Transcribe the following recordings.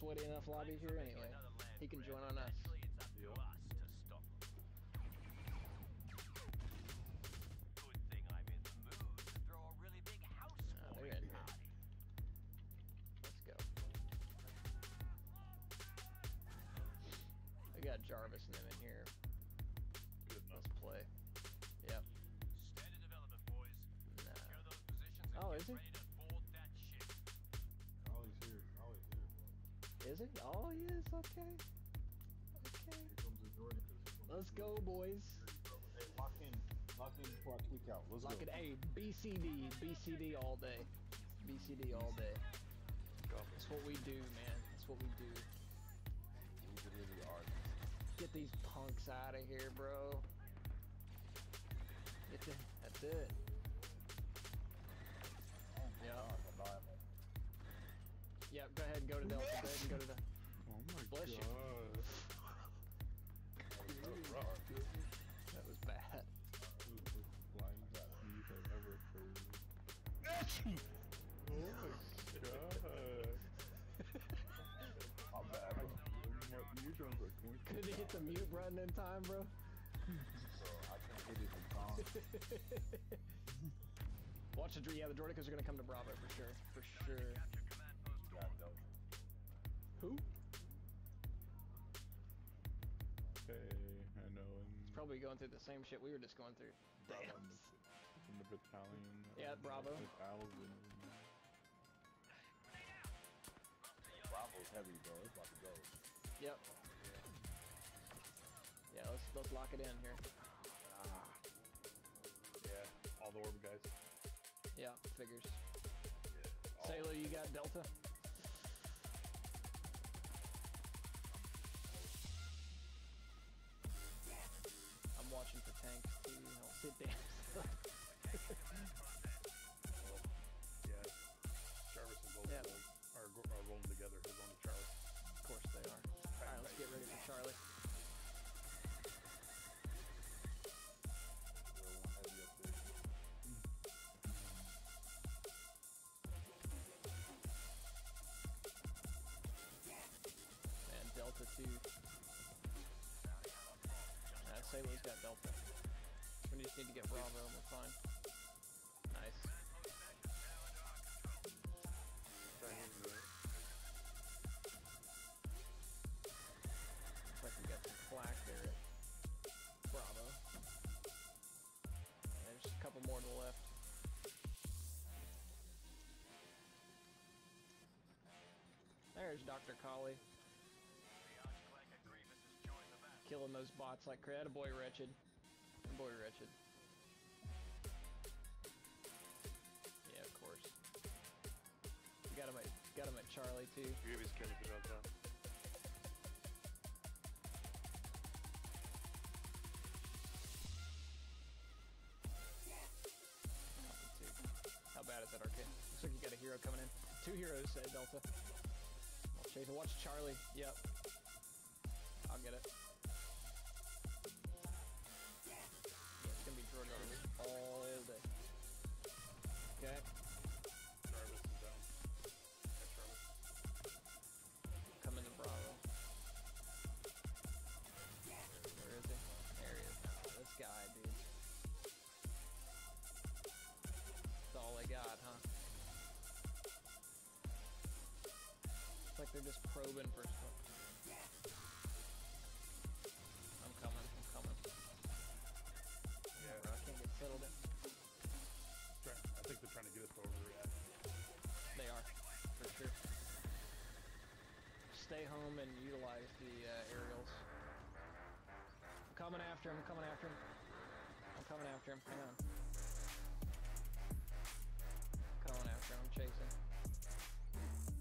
sweaty enough lobby here anyway. He can join on us. He? Oh, he is. Okay. Okay. Here comes the Jordan. 'cause here comes Let's go, boys. Hey, lock in. Lock in before I tweak out. Let's Lock go. it. Hey, BCD. BCD all day. BCD all day. That's what we do, man. That's what we do. We really are. Get these punks out of here, bro. Get the, that's it. Yep, go ahead and go to Delta. Go ahead and go to the. Oh my Bless you. god. That was rough. That was bad. This is the flying sneeze I've ever heard. oh my god. I'm bad, bro. My eardrums are going Couldn't hit the mute button in time, bro. So I can't hit it in time. Watch the yeah, the Droidekas are gonna come to Bravo for sure, for sure. Capture command post God. Who? Okay, I know. And Probably going through the same shit we were just going through. Damn. in the battalion. Yeah, Bravo. With Alvin. Bravo's heavy, bro. It's about to go. Yep. Yeah, let's let's lock it in here. Ah. Yeah, all the orb guys. Yeah, figures. All- Sailor, you got Delta? Watching for tanks too. I'll sit down. Yeah. Jarvis and Gold Yeah. are, are rolling together. Sailor's got Delta. We just need to get Bravo and we're fine. Nice. Looks like we got some flak there at Bravo. There's a couple more to the left. There's Dr. Collie. Killing those bots like crazy. boy wretched. Boy wretched. Yeah, of course. We got him at got him at Charlie too. You Grievous killing the Delta. How bad is that arcade? Looks like you got a hero coming in. Two heroes, say Delta. I'll chase it. Watch Charlie. Yep. I'll get it. All day. Okay. Jarvis is down. Yeah, Charlie. Come into Bravo. Where is he? There he is. Oh, this guy, dude. That's all they got, huh? It's like they're just probing for stuff. Stay home and utilize the uh, aerials. I'm coming after him, I'm coming after him. I'm coming after him, hang on. Coming after him, I'm chasing.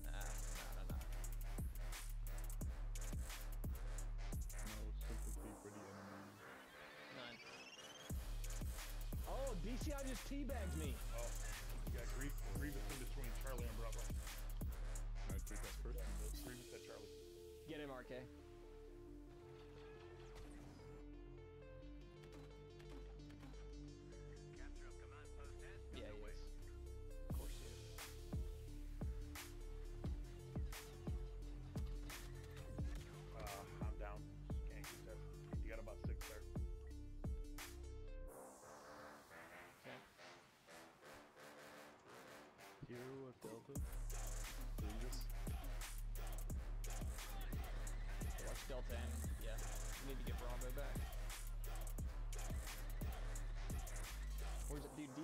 Nah, nah, nah, nah. No sympathy for the enemy. None. Oh, DCI just teabagged me! RK.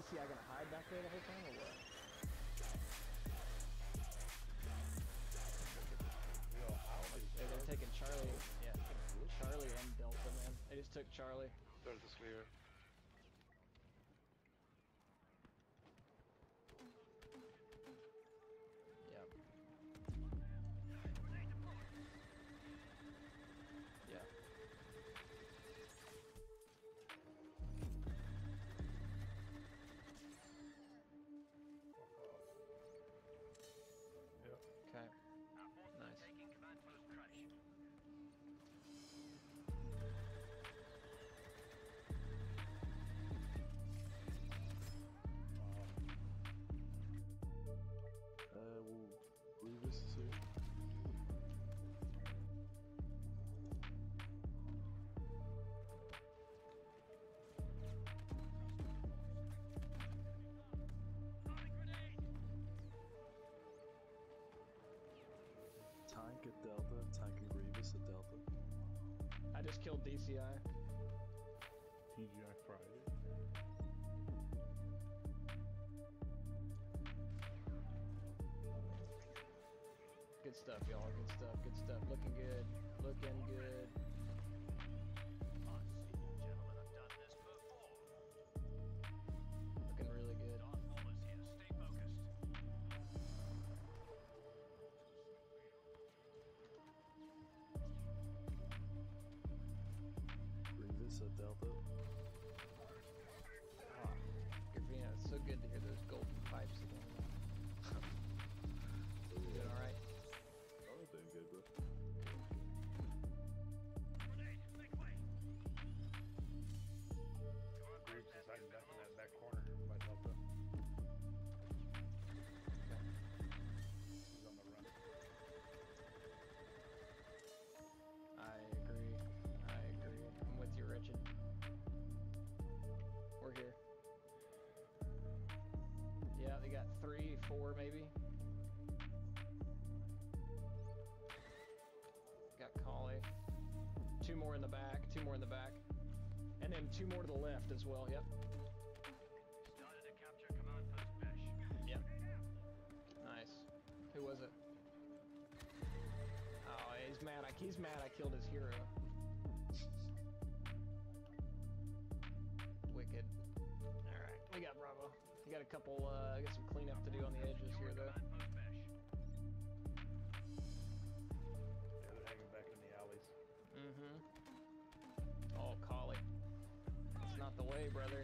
DCI gonna hide back there the whole time or what? Yo, they're taking Charlie. Yeah, Charlie and Delta, man. They just took Charlie. Delta's clear. Delta, Tank and Grievous at Delta. I just killed DCI. TGI Friday. Good stuff, y'all. Good stuff. Good stuff. Looking good. Looking good. Grievous at three, four maybe. Got Collie. Two more in the back, two more in the back. And then two more to the left as well, yep. Started to capture command post. Yep. Nice. Who was it? Oh, he's mad. I, he's mad I killed his hero. Couple, uh, got some cleanup to do on the edges here, though. They're hanging back in the alleys. Mm-hmm. Oh, Collie. That's not the way, brother.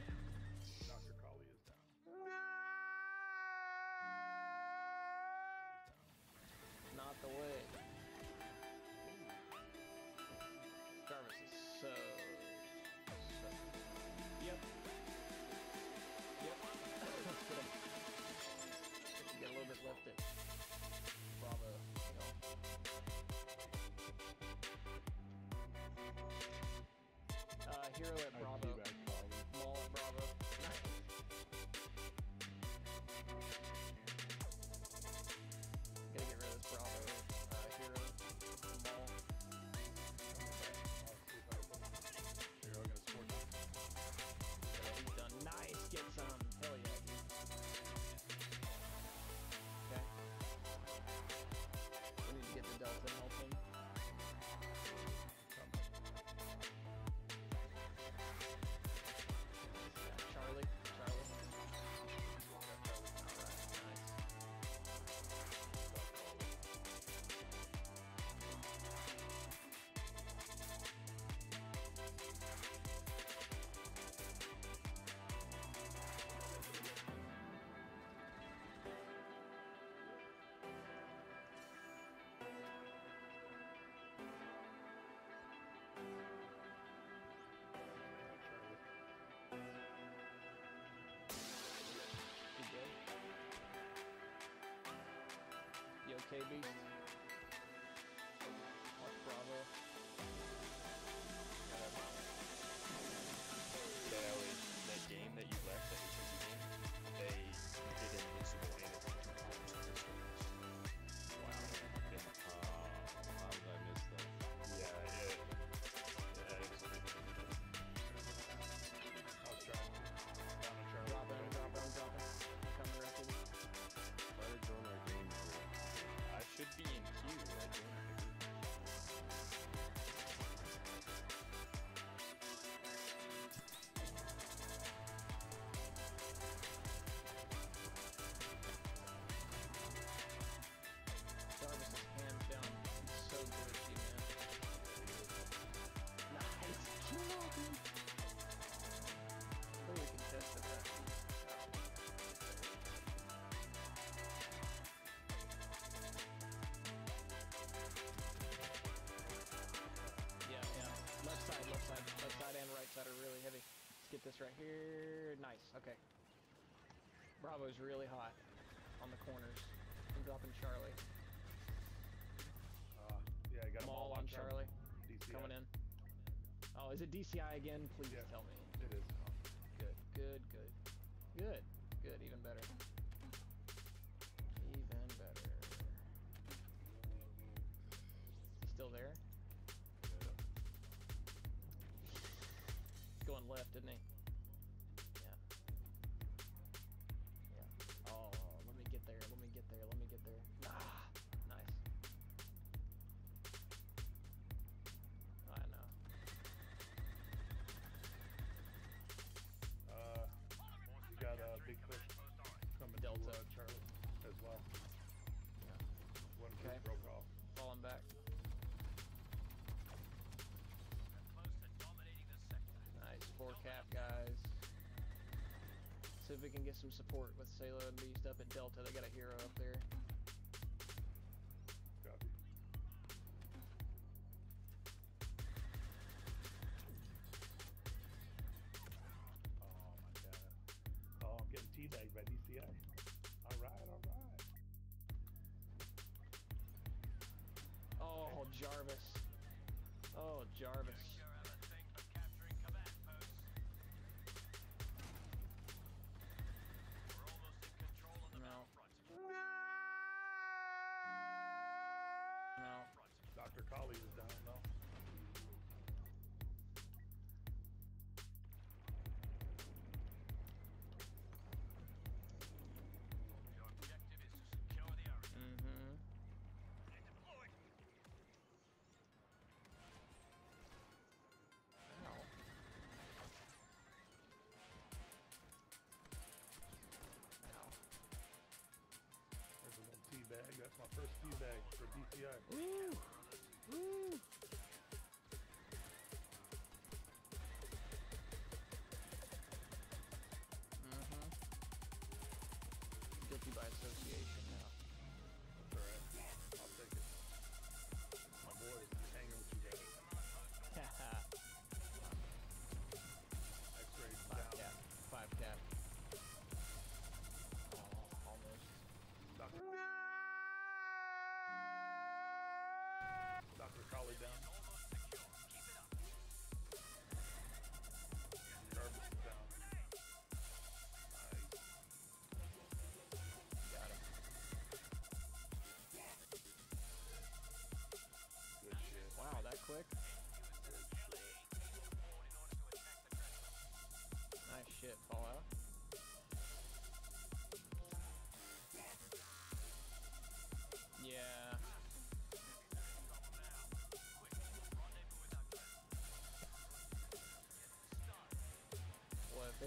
Okay, Beast? here. Nice. Okay. Bravo's really hot on the corners. I'm dropping Charlie. Uh, yeah, I got Maul on Charlie. DCI. Coming in. Oh, is it DCI again? Please yeah, tell me. It is. Good, good, good. Good, good, even better. see if we can get some support with Sailor and Beast up at Delta. They got a hero up there. bag for DCI. Ooh.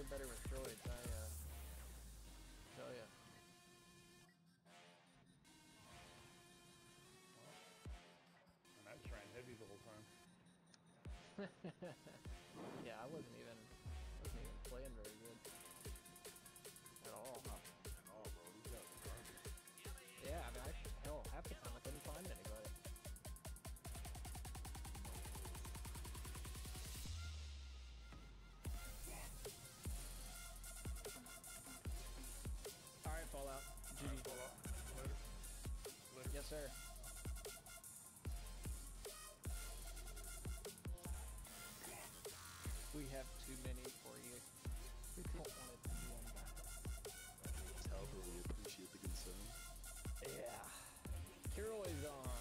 way better with droids, I, uh, tell ya. Well, I'm trying heavy the whole time. yeah, I wasn't even, wasn't even playing very good. steroids on.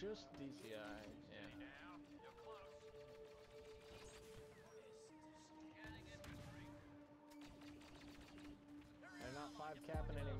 just DCI, yeah. They're not five capping anymore.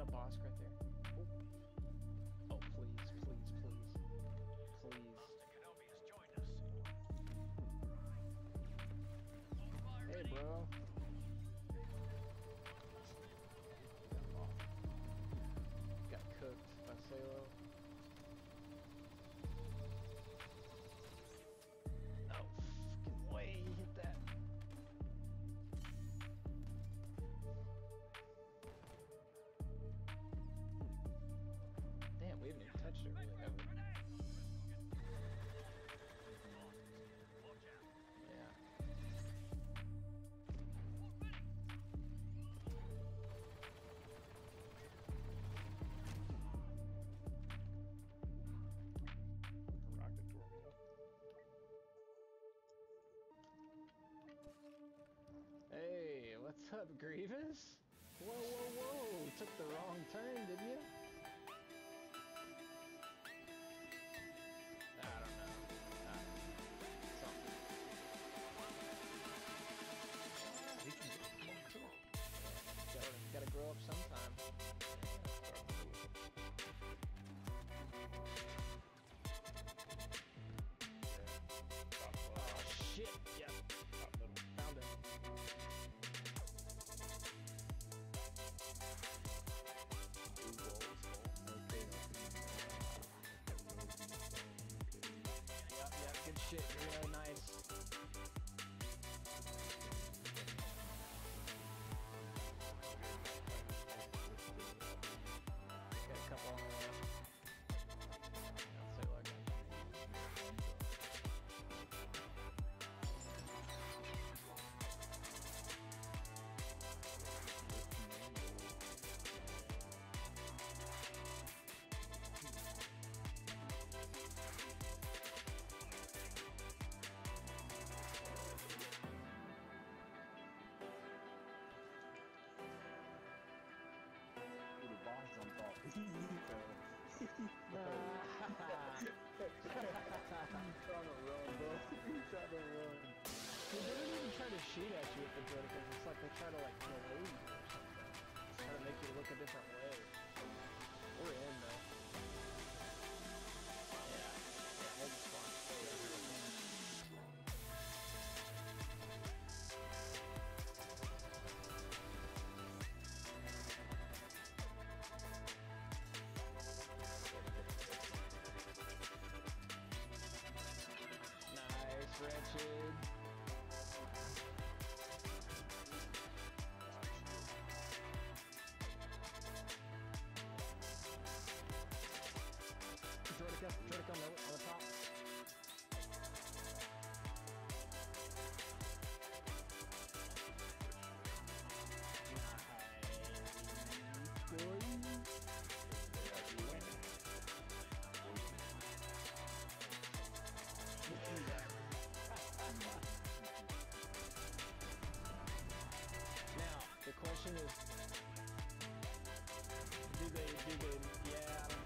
a boss What's up, Grievous? Whoa, whoa, whoa! Took the wrong turn, didn't you? trying to run, bro. He's trying to run. They don't even try to shoot at you with the verticals. It's like they try to like delay you or something. Try to make you look a different way. We're in though. Yeah, I'm.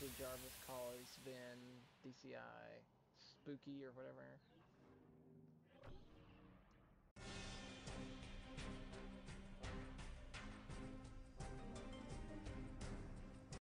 So Jarvis Collie's been DCI Spooky or whatever